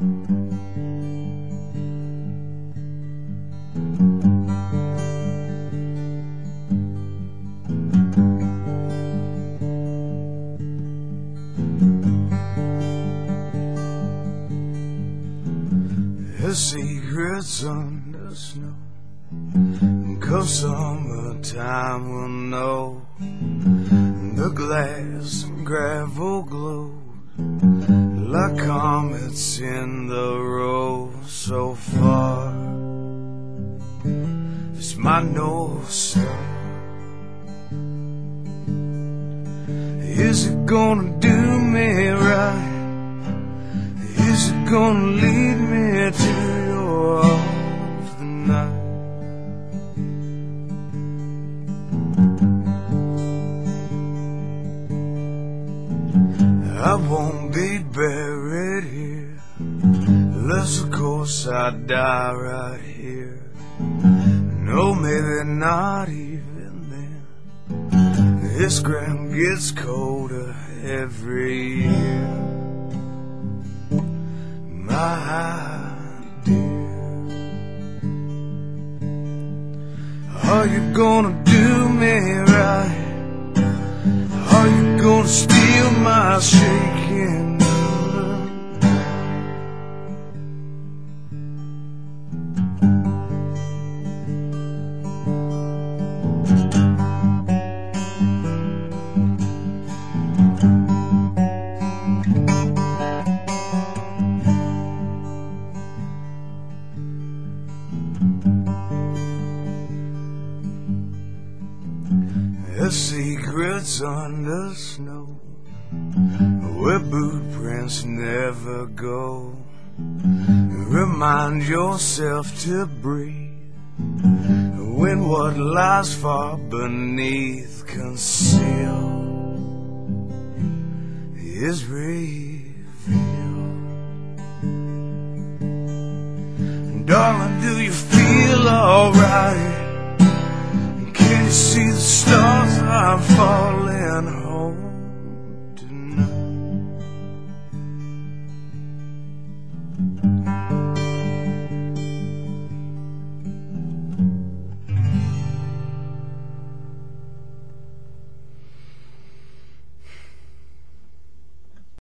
His secrets under snow. Come summertime will know. The glass and gravel glow like comets in the row so far. It's my north star. Is it gonna do me right? Is it gonna lead me to I won't be buried here, unless of course I die right here. No, maybe not even then. This ground gets colder every year. My dear, are you gonna do me right? Gonna steal my shaking Secrets under snow. Where boot prints never go. Remind yourself to breathe When what lies far beneath concealed Is revealed. Darling, do you feel alright? Can you see